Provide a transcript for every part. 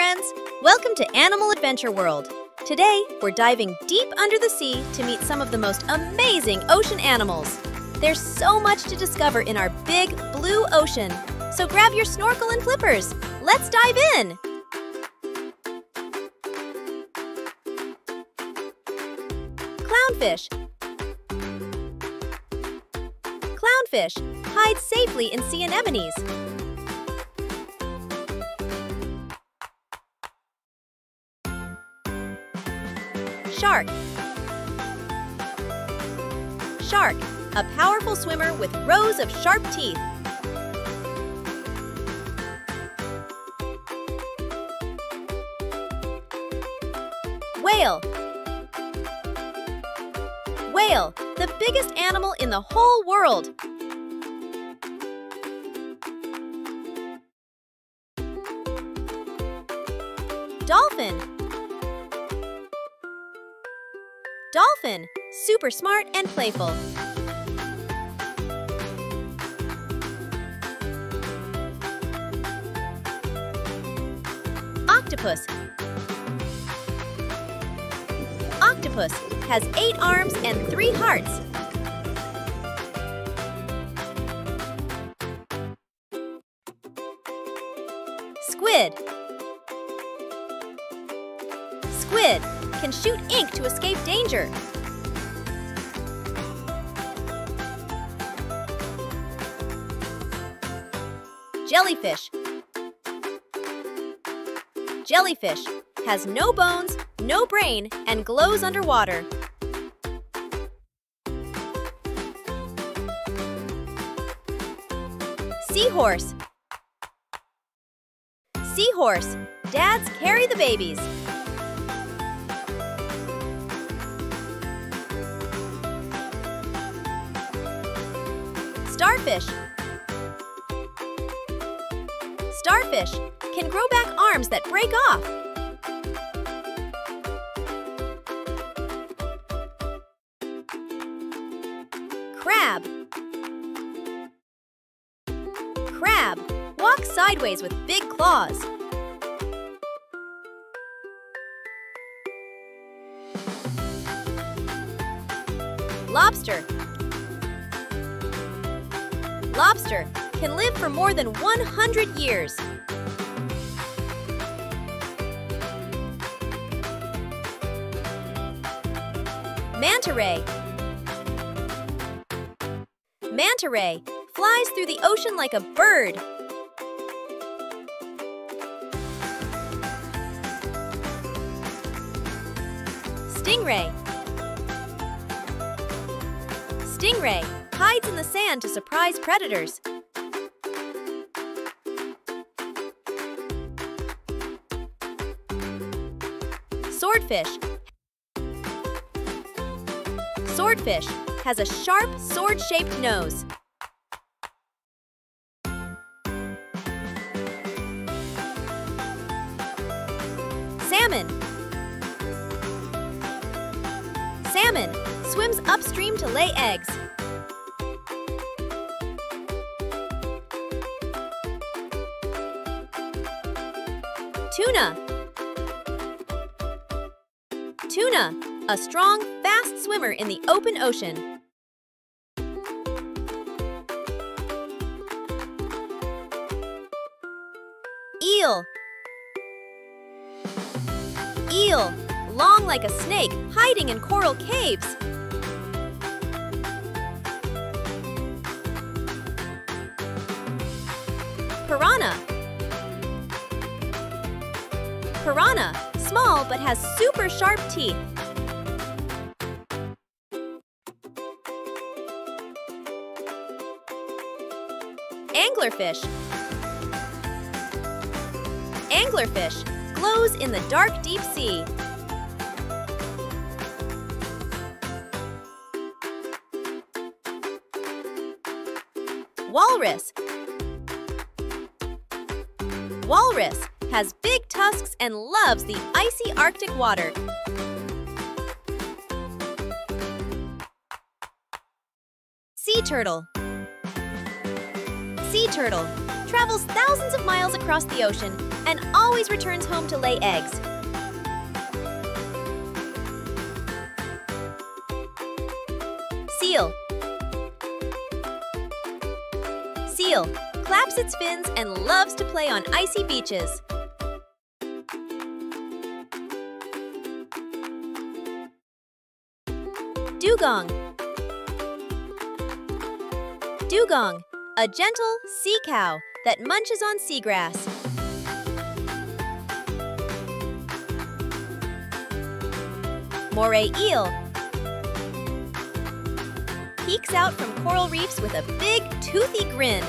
friends! Welcome to Animal Adventure World. Today, we're diving deep under the sea to meet some of the most amazing ocean animals. There's so much to discover in our big blue ocean. So grab your snorkel and flippers. Let's dive in! Clownfish. Clownfish hide safely in sea anemones. Shark. Shark, a powerful swimmer with rows of sharp teeth. Whale. Whale, the biggest animal in the whole world. Dolphin. Dolphin, super smart and playful. Octopus. Octopus has eight arms and three hearts. Squid. Squid can shoot ink to escape danger. Jellyfish. Jellyfish has no bones, no brain, and glows underwater. Seahorse. Seahorse. Dads carry the babies. Starfish. Starfish can grow back arms that break off. Crab. Crab walks sideways with big claws. Lobster. Lobster can live for more than 100 years. Manta ray. Manta ray flies through the ocean like a bird. Stingray. Stingray hides in the sand to surprise predators. Swordfish. Swordfish has a sharp, sword-shaped nose. Salmon. Salmon swims upstream to lay eggs. Tuna. Tuna, a strong, fast swimmer in the open ocean. Eel. Eel, long like a snake, hiding in coral caves. Piranha. Piranha, small but has super sharp teeth. Anglerfish. Anglerfish glows in the dark deep sea. Walrus. Walrus has big tusks and loves the icy Arctic water. Sea turtle. Sea turtle travels thousands of miles across the ocean, and always returns home to lay eggs. Seal Seal claps its fins and loves to play on icy beaches. Dugong Dugong, a gentle sea cow that munches on seagrass. Moray eel peeks out from coral reefs with a big, toothy grin.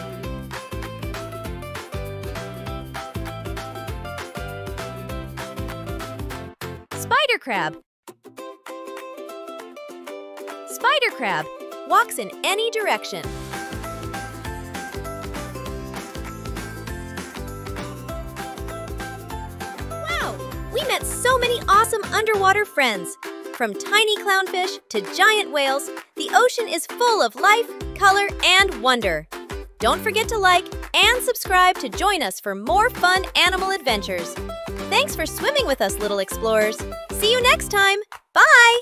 Spider crab Spider crab walks in any direction. Wow! We met so many awesome underwater friends. From tiny clownfish to giant whales, the ocean is full of life, color, and wonder. Don't forget to like and subscribe to join us for more fun animal adventures. Thanks for swimming with us, little explorers. See you next time. Bye!